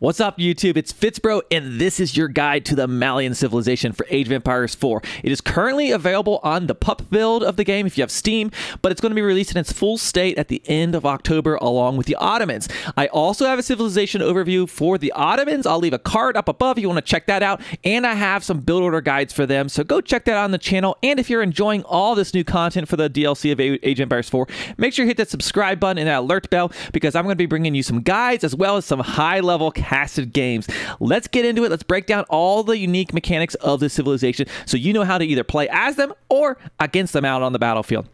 What's up, YouTube? It's Fitzbro, and this is your guide to the Malian civilization for Age of Empires 4. It is currently available on the pup build of the game if you have Steam, but it's going to be released in its full state at the end of October along with the Ottomans. I also have a civilization overview for the Ottomans. I'll leave a card up above if you want to check that out, and I have some build order guides for them, so go check that out on the channel. And if you're enjoying all this new content for the DLC of Age of Empires 4, make sure you hit that subscribe button and that alert bell because I'm going to be bringing you some guides as well as some high level casted games. Let's get into it. Let's break down all the unique mechanics of the civilization so you know how to either play as them or against them out on the battlefield.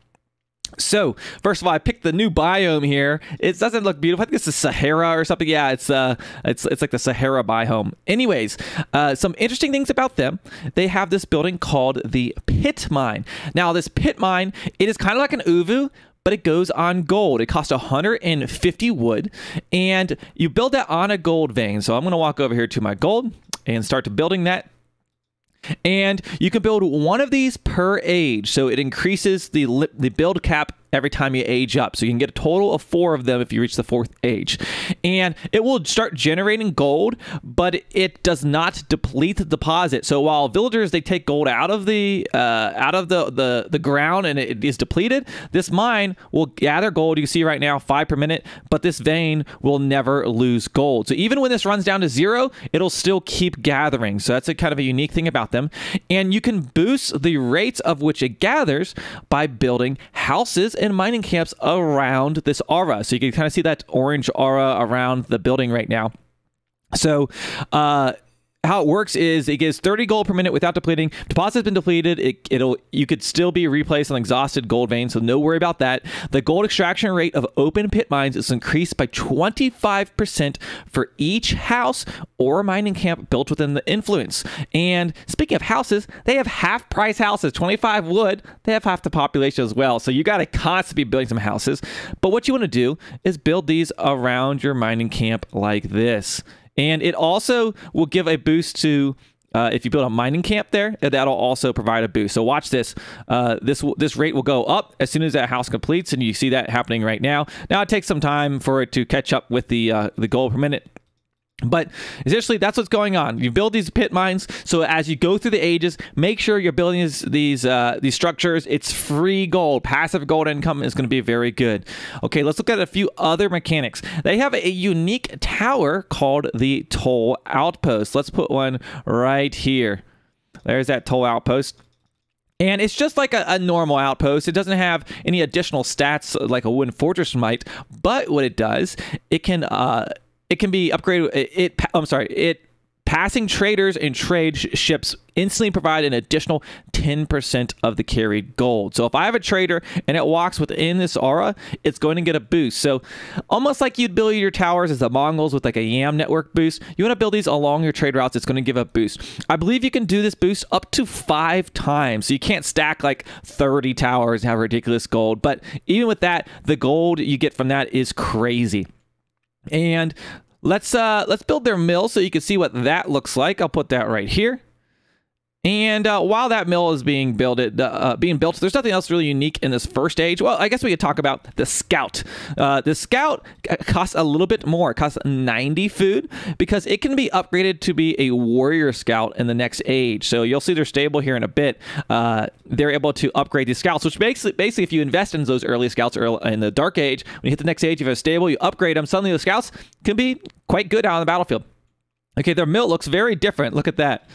So, first of all, I picked the new biome here. It doesn't look beautiful. I think it's the Sahara or something. Yeah, it's uh, it's it's like the Sahara biome. Anyways, uh, some interesting things about them. They have this building called the Pit Mine. Now, this Pit Mine, it is kind of like an Ovoo, but it goes on gold. It costs 150 wood, and you build that on a gold vein. So I'm going to walk over here to my gold and start to building that. And you can build one of these per age. So it increases the, the build cap every time you age up. So you can get a total of four of them if you reach the fourth age. And it will start generating gold, but it does not deplete the deposit. So while villagers they take gold out of the uh, out of the, the the ground and it is depleted, this mine will gather gold. You see right now five per minute, but this vein will never lose gold. So even when this runs down to zero, it'll still keep gathering. So that's a kind of a unique thing about them. And you can boost the rates of which it gathers by building houses and mining camps around this aura. So you can kind of see that orange aura around the building right now. So, uh, how it works is it gives 30 gold per minute without depleting. Deposit's been depleted. It, will you could still be replaced on exhausted gold veins, so no worry about that. The gold extraction rate of open pit mines is increased by 25% for each house or mining camp built within the influence. And speaking of houses, they have half price houses, 25 wood. They have half the population as well. So you got to constantly be building some houses. But what you want to do is build these around your mining camp like this. And it also will give a boost to uh, if you build a mining camp there, that'll also provide a boost. So watch this. Uh, this this rate will go up as soon as that house completes, and you see that happening right now. Now it takes some time for it to catch up with the uh, the gold per minute but essentially, that's what's going on. You build these pit mines, so as you go through the ages, make sure you're building these these, uh, these structures. It's free gold. Passive gold income is going to be very good. Okay, let's look at a few other mechanics. They have a unique tower called the Toll Outpost. Let's put one right here. There's that Toll Outpost. And it's just like a, a, normal outpost. It doesn't have any additional stats like a wooden fortress might. But what it does, it can uh, it can be upgraded. It, it I'm sorry. It passing traders and trade sh ships instantly provide an additional 10% of the carried gold. So if I have a trader and it walks within this aura, it's going to get a boost. So almost like you'd build your towers as the Mongols with like a YAM network boost, you want to build these along your trade routes. It's going to give a boost. I believe you can do this boost up to five times. So you can't stack like 30 towers and have ridiculous gold. But even with that, the gold you get from that is crazy. And let's uh, let's build their mill so you can see what that looks like. I'll put that right here. And uh, while that mill is being built, uh, being built, there's nothing else really unique in this first stage. Well, I guess we could talk about the scout. Uh, the scout costs a little bit more. It costs 90 food because it can be upgraded to be a warrior scout in the next age. So you'll see their stable here in a bit. Uh, they're able to upgrade these scouts, which basically, basically, if you invest in those early scouts early in the dark age, when you hit the next age, you have a stable, you upgrade them. Suddenly, the scouts can be quite good out on the battlefield. Okay, their mill looks very different. Look at that.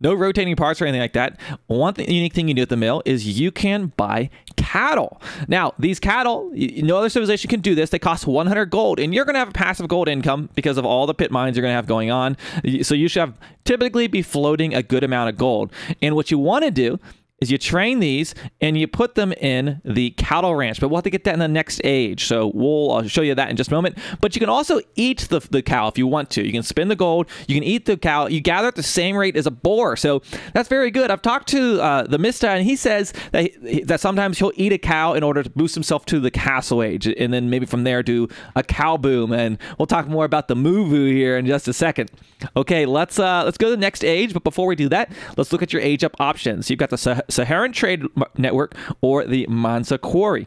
No rotating parts or anything like that. One th unique thing you do at the mill is you can buy cattle. Now, these cattle, no other civilization can do this. They cost 100 gold, and you're going to have a passive gold income because of all the pit mines you're going to have going on. So you should have typically be floating a good amount of gold. And what you want to do is you train these and you put them in the cattle ranch. But we'll have to get that in the next age. So we'll I'll show you that in just a moment. But you can also eat the, the cow if you want to. You can spin the gold. You can eat the cow. You gather at the same rate as a boar. So that's very good. I've talked to uh, the Mista and he says that, he, that sometimes he'll eat a cow in order to boost himself to the castle age. And then maybe from there do a cow boom. And we'll talk more about the Muvu here in just a second. Okay, let's uh, let's go to the next age. But before we do that, let's look at your age up options. You've got the Saharan Trade Network or the Mansa Quarry.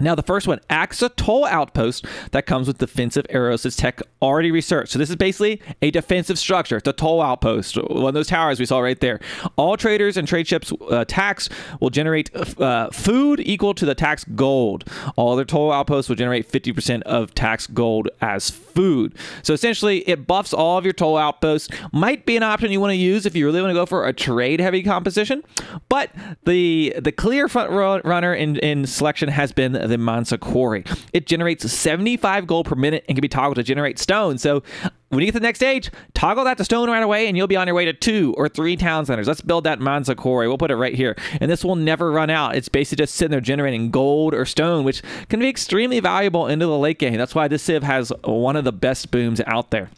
Now, the first one acts a toll outpost that comes with defensive arrows. This tech already researched. So, this is basically a defensive structure. It's a toll outpost, one of those towers we saw right there. All traders and trade ships uh, tax will generate uh, food equal to the tax gold. All their toll outposts will generate 50% of tax gold as food. So, essentially, it buffs all of your toll outposts. Might be an option you want to use if you really want to go for a trade heavy composition. But the the clear front runner in, in selection has been the Mansa Quarry. It generates 75 gold per minute and can be toggled to generate stone. So when you get to the next stage, toggle that to stone right away and you'll be on your way to two or three town centers. Let's build that Mansa Quarry. We'll put it right here. And this will never run out. It's basically just sitting there generating gold or stone, which can be extremely valuable into the late game. That's why this Civ has one of the best booms out there.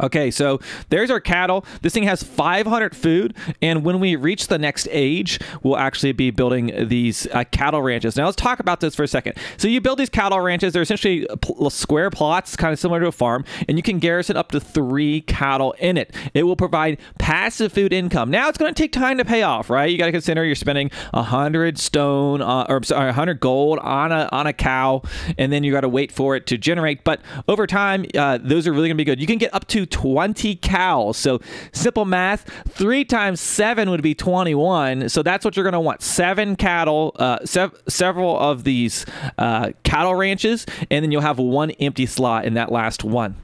Okay, so there's our cattle. This thing has 500 food, and when we reach the next age, we'll actually be building these uh, cattle ranches. Now, let's talk about this for a second. So, you build these cattle ranches. They're essentially pl- square plots, kind of similar to a farm, and you can garrison up to three cattle in it. It will provide passive food income. Now, it's going to take time to pay off, right? You got to consider you're spending 100 stone uh, or sorry, 100 gold on a on a cow, and then you got to wait for it to generate. But over time, uh, those are really going to be good. You can get up to 20 cows. So simple math, three times seven would be 21. So that's what you're going to want. Seven cattle, uh, sev- several of these uh, cattle ranches, and then you'll have one empty slot in that last one.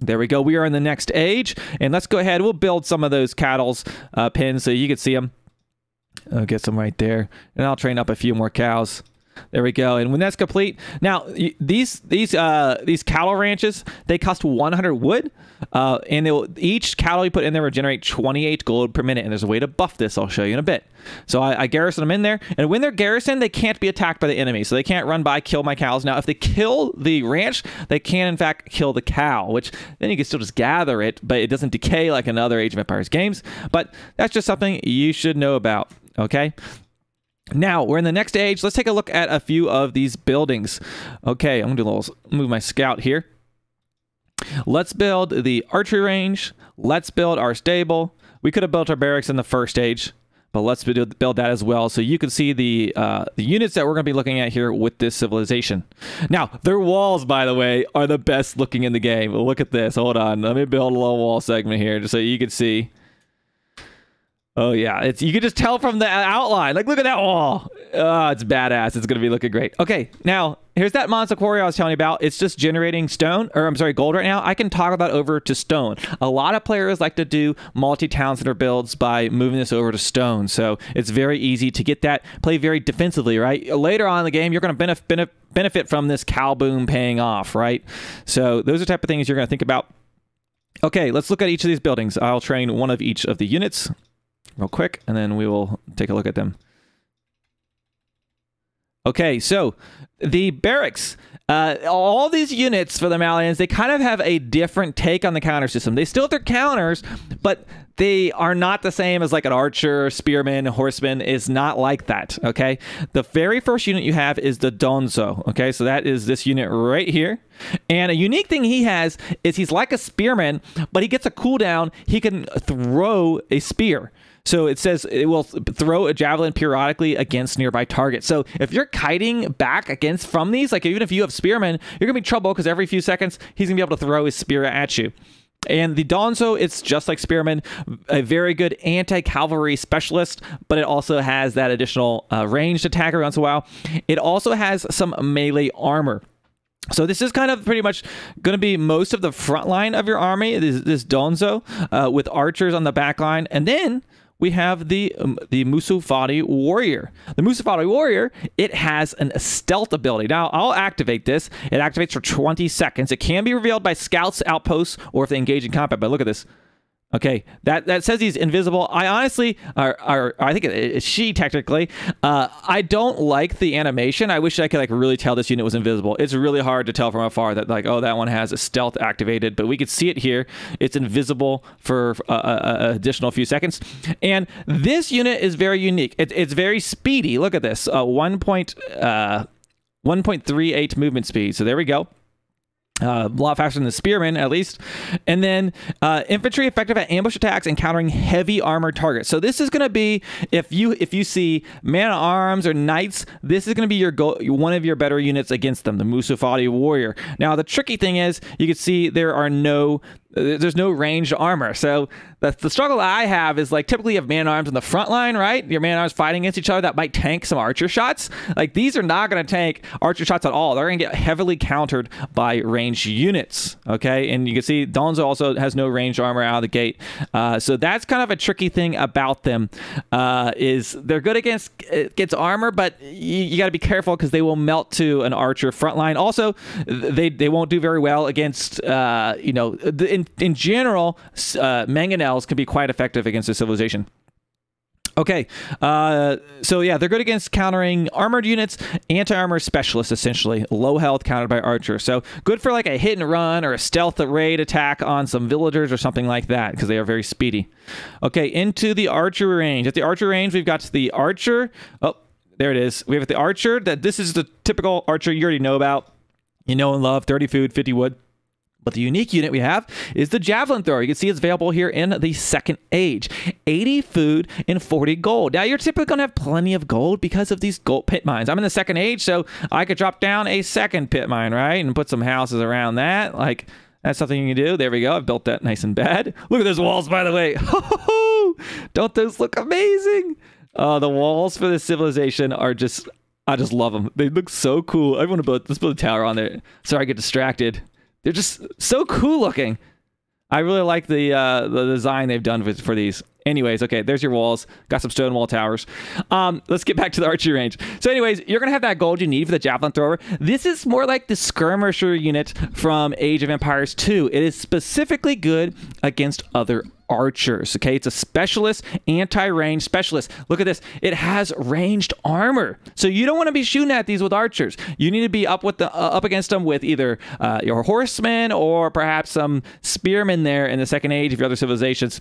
There we go. We are in the next age, and let's go ahead. We'll build some of those cattle's uh, pins so you can see them. I'll get some right there, and I'll train up a few more cows. There we go. And when that's complete, now these these uh, these cattle ranches they cost 100 wood, uh, and will, each cattle you put in there will generate 28 gold per minute. And there's a way to buff this. I'll show you in a bit. So I, I garrison them in there, and when they're garrisoned, they can't be attacked by the enemy, so they can't run by kill my cows. Now, if they kill the ranch, they can in fact kill the cow, which then you can still just gather it, but it doesn't decay like another Age of Empires games. But that's just something you should know about. Okay, now we're in the next age. Let's take a look at a few of these buildings. Okay, I'm gonna do a little move my scout here. Let's build the archery range. Let's build our stable. We could have built our barracks in the first stage, but let's build that as well so you can see the uh, the units that we're going to be looking at here with this civilization. Now, their walls, by the way, are the best looking in the game. Look at this. Hold on. Let me build a little wall segment here just so you can see. Oh yeah, it's you can just tell from the outline. Like, look at that wall. Oh, it's badass. It's gonna be looking great. Okay, now here's that Mansa Quarry I was telling you about. It's just generating stone, or I'm sorry, gold right now. I can toggle that over to stone. A lot of players like to do multi-town center builds by moving this over to stone. So it's very easy to get that. Play very defensively, right? Later on in the game, you're gonna benefit benefit from this cow boom paying off, right? So those are type of things you're gonna think about. Okay, let's look at each of these buildings. I'll train one of each of the units real quick, and then we will take a look at them. Okay, so the barracks. Uh, all these units for the Malians, they kind of have a different take on the counter system. They still have their counters, but they are not the same as like an archer, spearman, horseman is not like that. Okay. The very first unit you have is the Donso. Okay. So that is this unit right here. And a unique thing he has is he's like a spearman, but he gets a cooldown. He can throw a spear. So it says it will throw a javelin periodically against nearby targets. So if you're kiting back against from these, like even if you have spearmen, you're gonna be trouble because every few seconds he's gonna be able to throw his spear at you. And the Donso, it's just like Spearman, a very good anti cavalry specialist, but it also has that additional uh, ranged attack every once in a while. It also has some melee armor. So this is kind of pretty much going to be most of the front line of your army, this, this Donso, uh, with archers on the back line. And then we have the um, the Musofadi warrior. The Musofadi warrior, it has an, stealth ability. Now, I'll activate this. It activates for 20 seconds. It can be revealed by scouts, outposts, or if they engage in combat. But look at this. Okay, that that says he's invisible. I honestly, or, or I think it's she technically. Uh, I don't like the animation. I wish I could like really tell this unit was invisible. It's really hard to tell from afar that like oh that one has a stealth activated, but we could see it here. It's invisible for uh, uh, additional few seconds, and this unit is very unique. It, it's very speedy. Look at this, uh, uh, movement speed. So there we go. Uh, a lot faster than the spearmen, at least. And then uh, infantry effective at ambush attacks and countering heavy armored targets. So this is going to be if you if you see man at arms or knights, this is going to be your go- one of your better units against them, the Musofadi warrior. Now the tricky thing is you can see there are no there's no ranged armor. So the, the struggle I have is like typically you have man arms in the front line, right? Your man arms fighting against each other that might tank some archer shots. Like these are not going to tank archer shots at all. They're going to get heavily countered by ranged units. Okay, and you can see Donso also has no ranged armor out of the gate. Uh, so that's kind of a tricky thing about them. Uh, is they're good against gets armor, but you, you got to be careful because they will melt to an archer front line. Also, they they won't do very well against uh, you know in general, uh, mangonels can be quite effective against a civilization. Okay, uh, so yeah, they're good against countering armored units, anti-armor specialists, essentially. Low health countered by archer. So good for like a hit and run or a stealth raid attack on some villagers or something like that, because they are very speedy. Okay, into the archer range. At the archer range, we've got the archer. Oh, there it is. We have the archer. That This is the typical archer you already know about. You know and love, 30 food, 50 wood. But the unique unit we have is the Javelin Thrower. You can see it's available here in the second age. 80 food and 40 gold. Now, you're typically going to have plenty of gold because of these gold pit mines. I'm in the second age, so I could drop down a second pit mine, right? And put some houses around that. Like, that's something you can do. There we go. I've built that nice and bad. Look at those walls, by the way. Don't those look amazing? Uh, the walls for this civilization are just, I just love them. They look so cool. I want to build, let's build a tower on there. Sorry, I get distracted. They're just so cool looking. I really like the uh, the design they've done for, for these. Anyways, okay, there's your walls. Got some stone wall towers. Um, let's get back to the archery range. So, anyways, you're gonna have that gold you need for the javelin thrower. This is more like the skirmisher unit from Age of Empires 2. It is specifically good against other archers. Okay, it's a specialist, anti-range specialist. Look at this. It has ranged armor, so you don't want to be shooting at these with archers. You need to be up with the uh, up against them with either uh, your horsemen or perhaps some spearmen there in the Second Age of your other civilizations.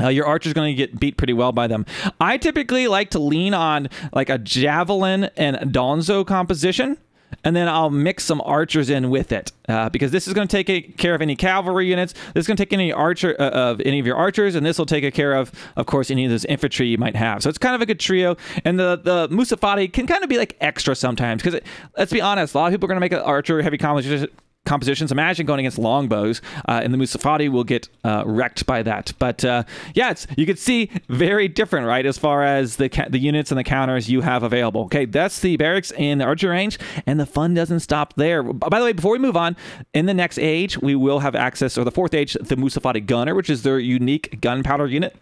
Uh, your archer's going to get beat pretty well by them. I typically like to lean on like a javelin and donso composition and then I'll mix some archers in with it uh, because this is going to take care of any cavalry units. This is going to take any archer uh, of any of your archers, and this will take care of, of course, any of those infantry you might have. So it's kind of a good trio. And the the Musofadi can kind of be like extra sometimes because let's be honest, a lot of people are going to make an archer heavy composition compositions. Imagine going against longbows, uh, and the Musofadi will get uh, wrecked by that. But uh, yeah, you can see very different, right, as far as the the units and the counters you have available. Okay, that's the barracks in the archer range, and the fun doesn't stop there. By the way, before we move on, in the next age, we will have access, or the fourth age, the Musofadi Gunner, which is their unique gunpowder unit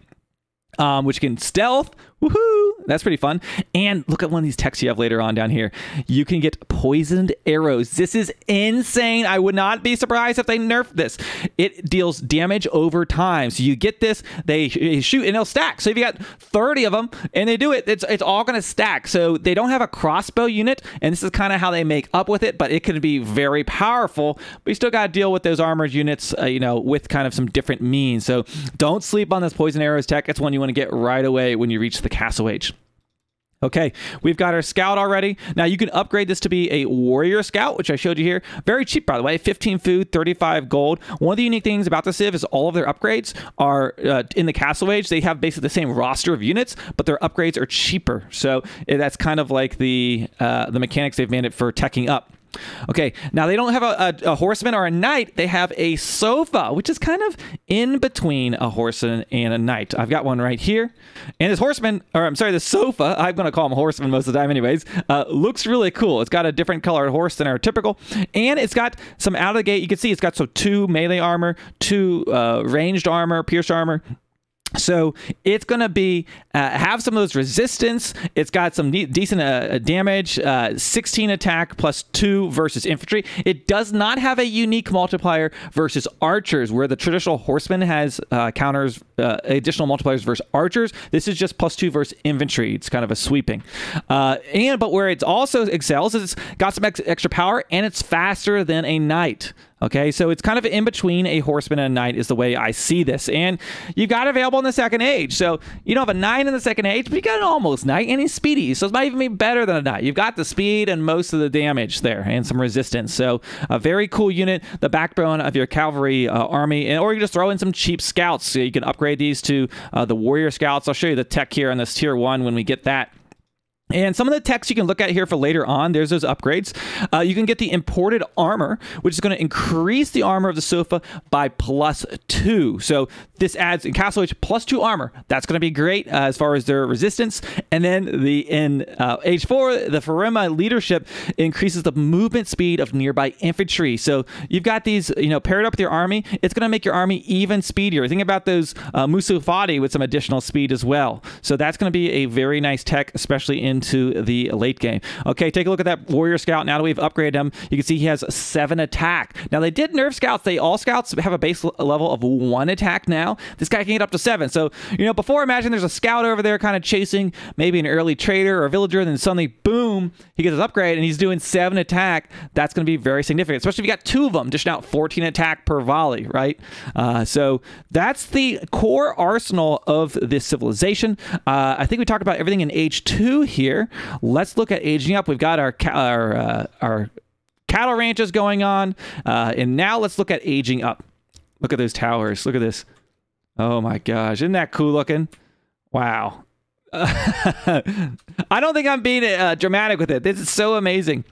um, which can stealth. Woohoo! That's pretty fun. And look at one of these texts you have later on down here. You can get poisoned arrows. This is insane. I would not be surprised if they nerf this. It deals damage over time. So you get this, they shoot, and they'll stack. So if you got 30 of them and they do it, it's, it's all going to stack. So they don't have a crossbow unit, and this is kind of how they make up with it, but it can be very powerful. But you still got to deal with those armored units, uh, you know, with kind of some different means. So don't sleep on this poison arrows tech. It's one want to get right away when you reach the castle age. Okay, we've got our scout already. Now you can upgrade this to be a warrior scout, which I showed you here. Very cheap, by the way. 15 food, 35 gold. One of the unique things about the Civ is all of their upgrades are uh, in the Castle Age. They have basically the same roster of units, but their upgrades are cheaper. So that's kind of like the uh, the mechanics they've made it for teching up. Okay, now they don't have a, a, a, horseman or a knight. They have a sofa, which is kind of in between a horseman and a knight. I've got one right here. And this horseman, or I'm sorry, the sofa, I'm going to call him horseman most of the time anyways, uh, looks really cool. It's got a different colored horse than our typical. And it's got some out of the gate, you can see it's got so two melee armor, two uh, ranged armor, pierced armor, so it's going to be uh, have some of those resistance. It's got some de- decent uh, damage, uh, 16 attack plus two versus infantry. It does not have a unique multiplier versus archers, where the traditional horseman has uh, counters uh, additional multipliers versus archers. This is just plus two versus infantry. It's kind of a sweeping. Uh, and but where it also excels is it's got some ex- extra power and it's faster than a knight. Okay, so it's kind of in between a horseman and a knight is the way I see this. And you've got available in the second age. So you don't have a knight in the second age, but you got an almost knight and he's speedy. So it might even be better than a knight. You've got the speed and most of the damage there and some resistance. So a very cool unit, the backbone of your cavalry uh, army. And, or you can just throw in some cheap scouts. So you can upgrade these to uh, the warrior scouts. I'll show you the tech here on this tier one when we get that. And some of the text you can look at here for later on, there's those upgrades. Uh, you can get the imported armor, which is going to increase the armor of the sofa by plus two. So this adds in Castle Age plus two armor. That's going to be great uh, as far as their resistance. And then the in uh, Age four, the Farima leadership increases the movement speed of nearby infantry. So you've got these, you know, paired up with your army. It's going to make your army even speedier. Think about those uh, Musofadi with some additional speed as well. So that's going to be a very nice tech, especially in into the late game. Okay, take a look at that Warrior Scout. Now that we've upgraded him, you can see he has seven attack. Now they did nerf scouts. They all scouts have a base level of one attack now. This guy can get up to seven. So, you know, before imagine there's a scout over there kind of chasing maybe an early trader or a villager, and then suddenly, boom, he gets his upgrade and he's doing seven attack. That's going to be very significant, especially if you got two of them dishing out 14 attack per volley, right? Uh, so that's the core arsenal of this civilization. Uh, I think we talked about everything in age two here here. Let's look at aging up. We've got our our uh, our cattle ranches going on, uh, and now let's look at aging up. Look at those towers. Look at this. Oh my gosh, isn't that cool looking? Wow. I don't think I'm being uh, dramatic with it. This is so amazing.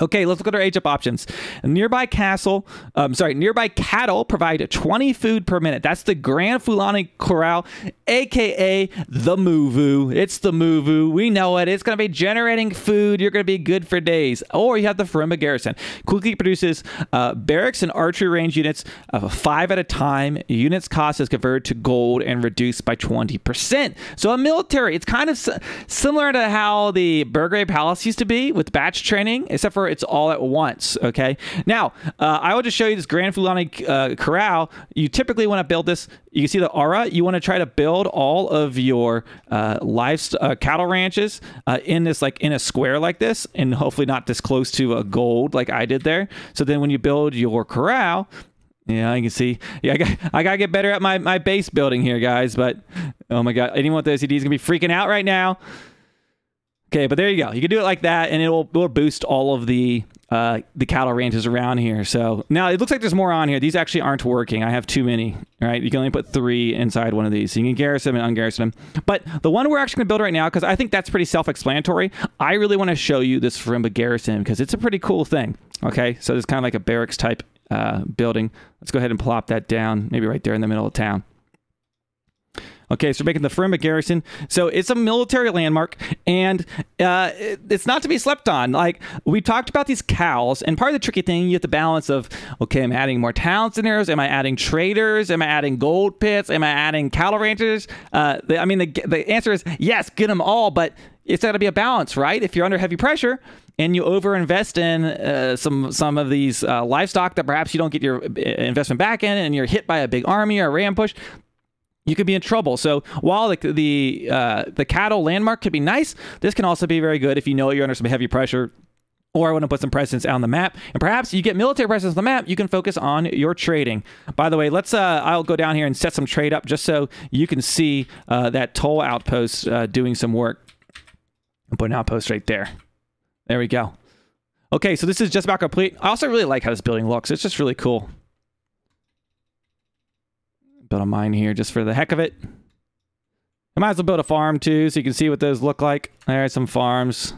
Okay, let's look at our age up options. Nearby castle, um, sorry, nearby cattle provide 20 food per minute. That's the Grand Fulani Corral, aka the Muvu. It's the Muvu. We know it. It's going to be generating food. You're going to be good for days. Or you have the Farimba Garrison. Quickly produces uh, barracks and archery range units of five at a time. Units cost is converted to gold and reduced by 20%. So a military, it's kind of similar to how the Burgrave Palace used to be with batch training, except for it's all at once. Okay. Now, uh, I will just show you this Grand Fulani uh, Corral. You typically want to build this. You can see the aura. You want to try to build all of your uh, livestock uh, cattle ranches uh, in this like in a square like this, and hopefully not this close to a gold like I did there. So then when you build your corral, yeah, you can see. Yeah, I got, I got to get better at my, my base building here, guys. But oh my God, anyone with the OCD is going to be freaking out right now. Okay, but there you go. You can do it like that, and it'll, it'll boost all of the uh, the cattle ranches around here. So now it looks like there's more on here. These actually aren't working. I have too many. Right? You can only put three inside one of these. So you can garrison and ungarrison them. But the one we're actually going to build right now, because I think that's pretty self-explanatory. I really want to show you this Farimba garrison because it's a pretty cool thing. Okay, so it's kind of like a barracks type uh, building. Let's go ahead and plop that down, maybe right there in the middle of town. Okay, so we're making the Farimba Garrison. So it's a military landmark, and uh, it's not to be slept on. Like we talked about these cows, and part of the tricky thing you have to balance of okay, I'm adding more town centers. Am I adding traders? Am I adding gold pits? Am I adding cattle ranchers? Uh, the, I mean, the the answer is yes, get them all, but it's got to be a balance, right? If you're under heavy pressure and you overinvest in uh, some some of these uh, livestock that perhaps you don't get your uh, investment back in, and you're hit by a big army or a ram push, you could be in trouble. So while the the, uh, the cattle landmark could be nice, this can also be very good if you know you're under some heavy pressure. Or I want to put some presence on the map, and perhaps you get military presence on the map. You can focus on your trading. By the way, let's. Uh, I'll go down here and set some trade up just so you can see uh, that toll outpost uh, doing some work. I'm putting outpost right there. There we go. Okay, so this is just about complete. I also really like how this building looks. It's just really cool build a mine here just for the heck of it. I might as well build a farm too, so you can see what those look like. There's some farms.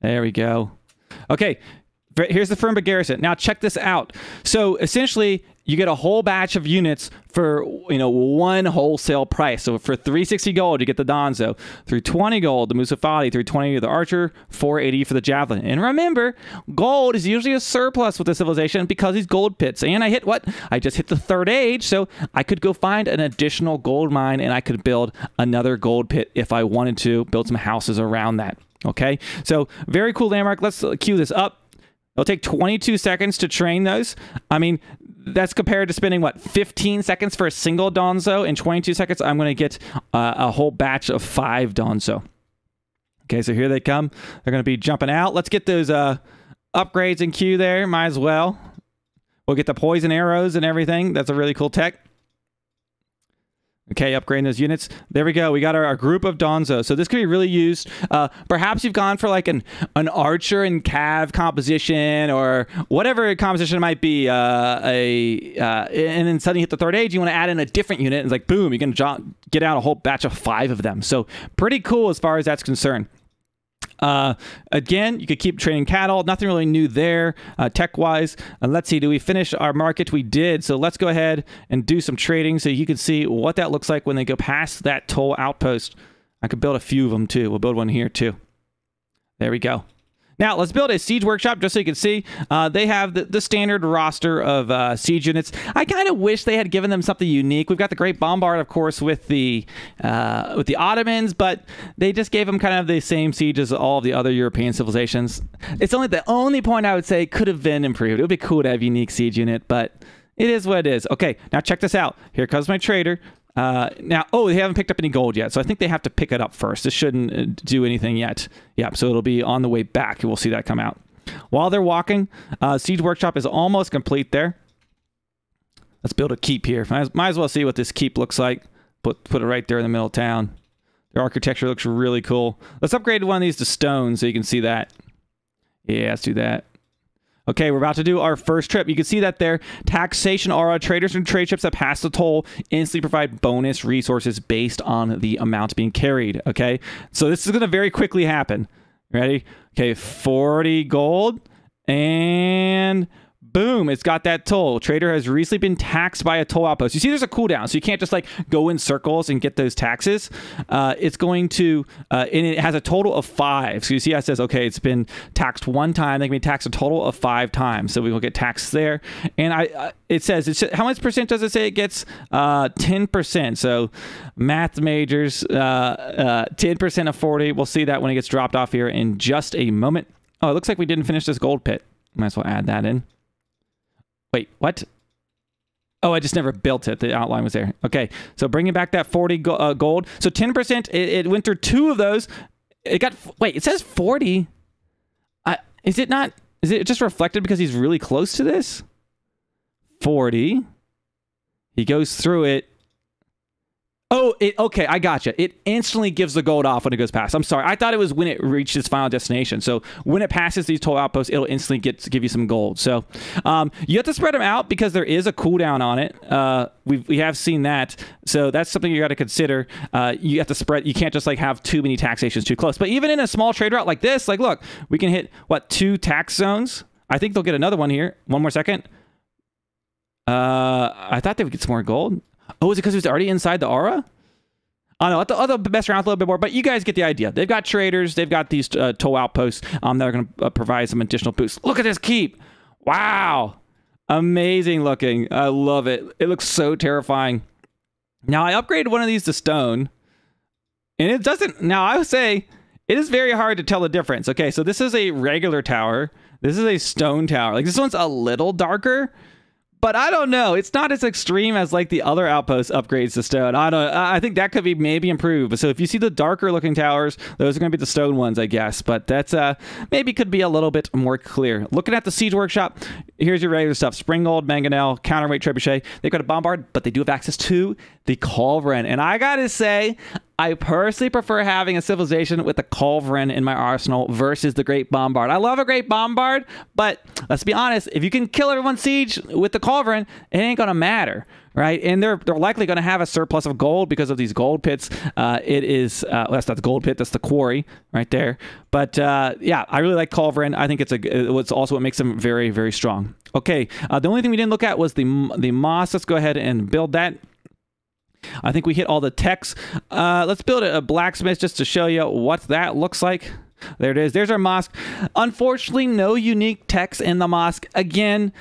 There we go. Okay, here's the Farimba Garrison. Now check this out. So essentially, you get a whole batch of units for you know one wholesale price. So for 360 gold, you get the Donso. 320 gold, the Musofadi. 320 the Archer. 480 for the Javelin. And remember, gold is usually a surplus with the civilization because these gold pits. And I hit what? I just hit the third age, so I could go find an additional gold mine and I could build another gold pit if I wanted to. Build some houses around that. Okay, so very cool landmark. Let's cue this up. It'll take 22 seconds to train those. I mean, that's compared to spending what 15 seconds for a single Donso. In 22 seconds, I'm going to get uh, a whole batch of five Donso. Okay, so here they come. They're going to be jumping out. Let's get those uh, upgrades in queue there. Might as well. We'll get the poison arrows and everything. That's a really cool tech. Okay, upgrading those units. There we go. We got our, our group of Donso. So this could be really used. Uh, perhaps you've gone for like an an archer and cav composition or whatever composition it might be. Uh, a uh, and then suddenly hit the third age, you want to add in a different unit. And it's like boom, you can get out a whole batch of five of them. So pretty cool as far as that's concerned. Uh, again, you could keep training cattle. Nothing really new there, uh, tech wise. Uh, let's see, do we finish our market? We did. So let's go ahead and do some trading so you can see what that looks like when they go past that toll outpost. I could build a few of them too. We'll build one here too. There we go. Now, let's build a siege workshop just so you can see. Uh, they have the, the standard roster of uh, siege units. I kind of wish they had given them something unique. We've got the Great Bombard, of course, with the uh, with the Ottomans, but they just gave them kind of the same siege as all the other European civilizations. It's only the only point I would say could have been improved. It would be cool to have unique siege unit, but it is what it is. Okay, now check this out. Here comes my trader. Uh, now, oh, they haven't picked up any gold yet, so I think they have to pick it up first. This shouldn't uh, do anything yet. Yeah, so it'll be on the way back. We'll see that come out. While they're walking, uh, Siege Workshop is almost complete there. Let's build a keep here. Might, might as well see what this keep looks like. Put, put it right there in the middle of town. Their architecture looks really cool. Let's upgrade one of these to stone so you can see that. Yeah, let's do that. Okay, we're about to do our first trip. You can see that there. Taxation aura traders and trade ships that pass the toll instantly provide bonus resources based on the amount being carried. Okay, so this is going to very quickly happen. Ready? Okay, 40 gold and boom, it's got that toll. Trader has recently been taxed by a toll outpost. You see, there's a cooldown, so you can't just like go in circles and get those taxes. Uh, it's going to, uh, and it has a total of five. So you see, it says, okay, it's been taxed one time. They can be taxed a total of five times. So we will get taxed there. And I, uh, it says, it's, how much percent does it say it gets? Uh, 10%. So math majors, uh, 10% of 40. We'll see that when it gets dropped off here in just a moment. Oh, it looks like we didn't finish this gold pit. Might as well add that in. Wait, what? Oh, I just never built it. The outline was there. Okay, so bringing back that 40 go- uh, gold. So 10%, it, it, went through two of those. It got, wait, it says 40. I, is it not, is it just reflected because he's really close to this? 40. He goes through it. Oh, it, okay, I gotcha. It instantly gives the gold off when it goes past. I'm sorry, I thought it was when it reached its final destination. So when it passes these toll outposts, it'll instantly get give you some gold. So um, you have to spread them out because there is a cooldown on it. Uh, we we have seen that, so that's something you got to consider. Uh, you have to spread. You can't just like have too many taxations too close. But even in a small trade route like this, like look, we can hit what two tax zones. I think they'll get another one here. One more second. Uh, I thought they would get some more gold. Oh, is it because it was already inside the aura? I know. I'll, I'll mess around a little bit more, but you guys get the idea. They've got traders. They've got these uh, toll outposts um, that are going to uh, provide some additional boosts. Look at this keep. Wow. Amazing looking. I love it. It looks so terrifying. Now, I upgraded one of these to stone, and it doesn't. Now, I would say it is very hard to tell the difference. Okay, so this is a regular tower. This is a stone tower. Like, this one's a little darker but I don't know. It's not as extreme as like the other outpost upgrades to stone. I don't. I think that could be maybe improved. So if you see the darker looking towers, those are going to be the stone ones, I guess. But that's uh maybe could be a little bit more clear. Looking at the siege workshop, here's your regular stuff: Springald, Mangonel, counterweight trebuchet. They've got a bombard, but they do have access to the Culverin. And I gotta say, I personally prefer having a civilization with a Culverin in my arsenal versus the Great Bombard. I love a Great Bombard, but let's be honest, if you can kill everyone's siege with the Culverin, it ain't gonna matter, right? And they're they're likely gonna have a surplus of gold because of these gold pits. Uh, it is uh, well, that's not the gold pit, that's the quarry right there. But uh, yeah, I really like Culverin. I think it's a it's also what makes them very very strong. Okay, uh, the only thing we didn't look at was the the moss. Let's go ahead and build that. I think we hit all the techs. Uh, let's build a blacksmith just to show you what that looks like. There it is. There's our mosque. Unfortunately, no unique techs in the mosque. Again,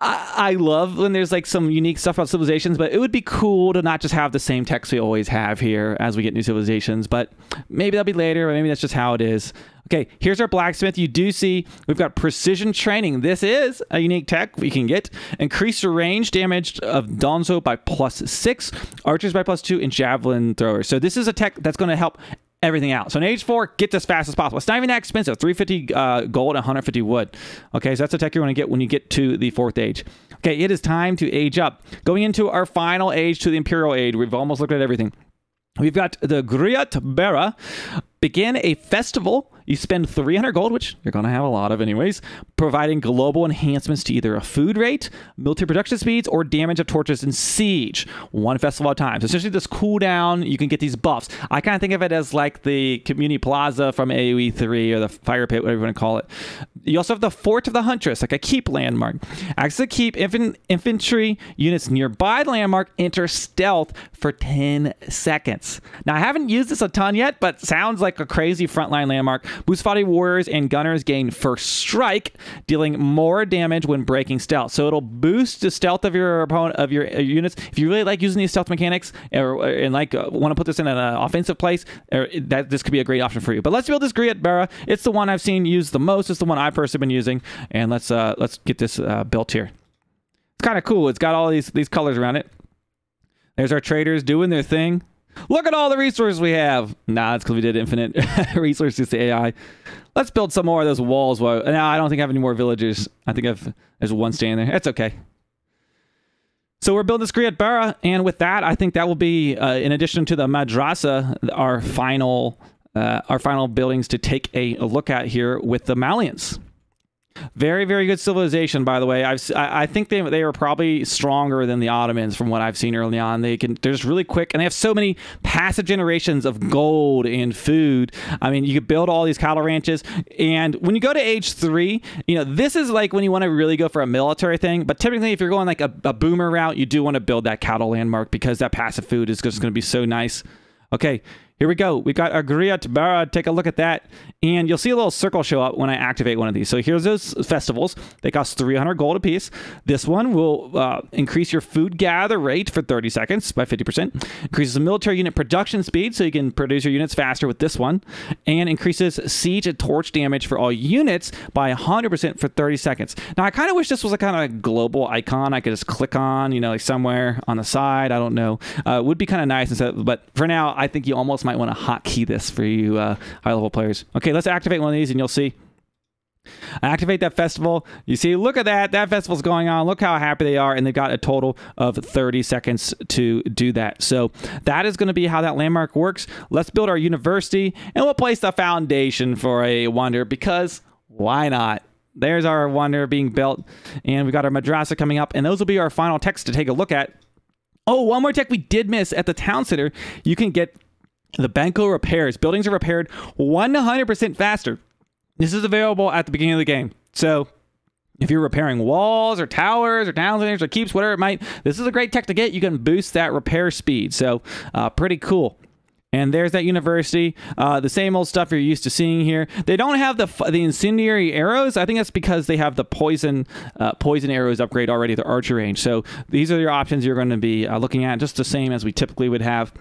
I, I love when there's like some unique stuff about civilizations, but it would be cool to not just have the same text we always have here as we get new civilizations. But maybe that'll be later, or maybe that's just how it is. Okay, here's our blacksmith. You do see we've got precision training. This is a unique tech we can get. Increase the range damage of Donso by plus six, archers by plus two, and javelin throwers. So this is a tech that's going to help everything out. So in age four, get as fast as possible. It's not even that expensive. 350 uh, gold 150 wood. Okay, so that's the tech you're going to get when you get to the fourth age. Okay, it is time to age up. Going into our final age to the Imperial Age, we've almost looked at everything. We've got the Griot Bara begin a festival. You spend 300 gold, which you're going to have a lot of anyways, providing global enhancements to either a food rate, military production speeds, or damage of torches in siege. One festival at a time. So essentially this cooldown, you can get these buffs. I kind of think of it as like the community plaza from AoE 3 or the fire pit, whatever you want to call it. You also have the Fort of the Huntress, like a keep landmark. Acts as a keep, infan- infantry units nearby the landmark enter stealth for 10 seconds. Now, I haven't used this a ton yet, but sounds like a crazy frontline landmark. Musofadi warriors and gunners gain first strike, dealing more damage when breaking stealth. So it'll boost the stealth of your opponent of your uh, units. If you really like using these stealth mechanics or, and like uh, want to put this in an uh, offensive place, or that this could be a great option for you. But let's build this Griot Bara. It's the one I've seen used the most. It's the one I've personally been using, and let's uh, let's get this uh, built here. It's kind of cool. It's got all these these colors around it. There's our traders doing their thing. Look at all the resources we have. Nah, it's because we did infinite resources to AI. Let's build some more of those walls. Well, now I don't think I have any more villagers. I think I've there's one staying there. It's okay. So we're building this Griot Bara, and with that, I think that will be, uh, in addition to the madrasa, our final, uh, our final buildings to take a look at here with the Malians. Very, very good civilization, by the way. I've, I, I think they, they are probably stronger than the Ottomans from what I've seen early on. They can, they're just really quick, and they have so many passive generations of gold and food. I mean, you could build all these cattle ranches, and when you go to age three, you know, this is like when you want to really go for a military thing. But typically, if you're going like a, a boomer route, you do want to build that cattle landmark because that passive food is just going to be so nice. Okay, here we go. We've got a Griot Bara. Take a look at that. And you'll see a little circle show up when I activate one of these. So here's those festivals. They cost 300 gold apiece. This one will uh, increase your food gather rate for 30 seconds by 50%. Increases the military unit production speed so you can produce your units faster with this one. And increases siege and torch damage for all units by 100% for 30 seconds. Now, I kind of wish this was a kind of global icon I could just click on, you know, like somewhere on the side. I don't know. Uh, would be kind of nice. Instead, but for now, I think you almost might want to hotkey this for you uh, high level players. Okay, let's activate one of these and you'll see. activate that festival. You see, look at that. That festival's going on. Look how happy they are. And they've got a total of 30 seconds to do that. So that is going to be how that landmark works. Let's build our university and we'll place the foundation for a wonder because why not? There's our wonder being built. And we've got our madrasa coming up. And those will be our final text to take a look at. Oh, one more tech we did miss at the town center. You can get the Banco repairs. Buildings are repaired 100% faster. This is available at the beginning of the game. So if you're repairing walls or towers or town centers or keeps, whatever it might, this is a great tech to get. You can boost that repair speed. So uh, pretty cool. And there's that university. Uh, the same old stuff you're used to seeing here. They don't have the the incendiary arrows. I think that's because they have the poison uh, poison arrows upgrade already, the archer range. So these are your options you're going to be uh, looking at, just the same as we typically would have.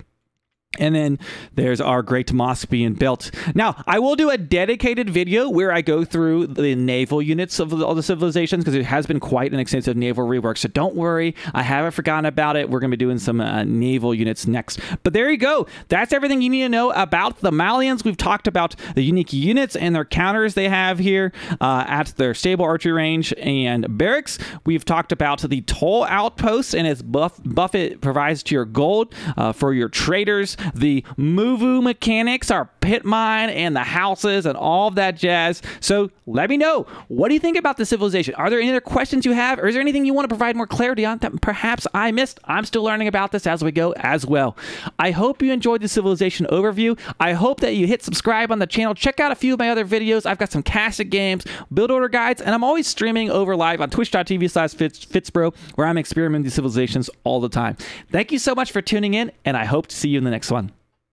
And then there's our great mosque being built. Now, I will do a dedicated video where I go through the naval units of all the civilizations because it has been quite an extensive naval rework. So don't worry, I haven't forgotten about it. We're going to be doing some uh, naval units next. But there you go. That's everything you need to know about the Malians. We've talked about the unique units and their counters they have here uh, at their stable archery range and barracks. We've talked about the toll outposts and its buff, buff it provides to your gold uh, for your traders the Muvu mechanics, our pit mine, and the houses and all of that jazz. So let me know. What do you think about the civilization? Are there any other questions you have? Or is there anything you want to provide more clarity on that perhaps I missed? I'm still learning about this as we go as well. I hope you enjoyed the civilization overview. I hope that you hit subscribe on the channel. Check out a few of my other videos. I've got some classic games, build order guides, and I'm always streaming over live on twitch.tv slash fitzbro where I'm experimenting civilizations all the time. Thank you so much for tuning in, and I hope to see you in the next one.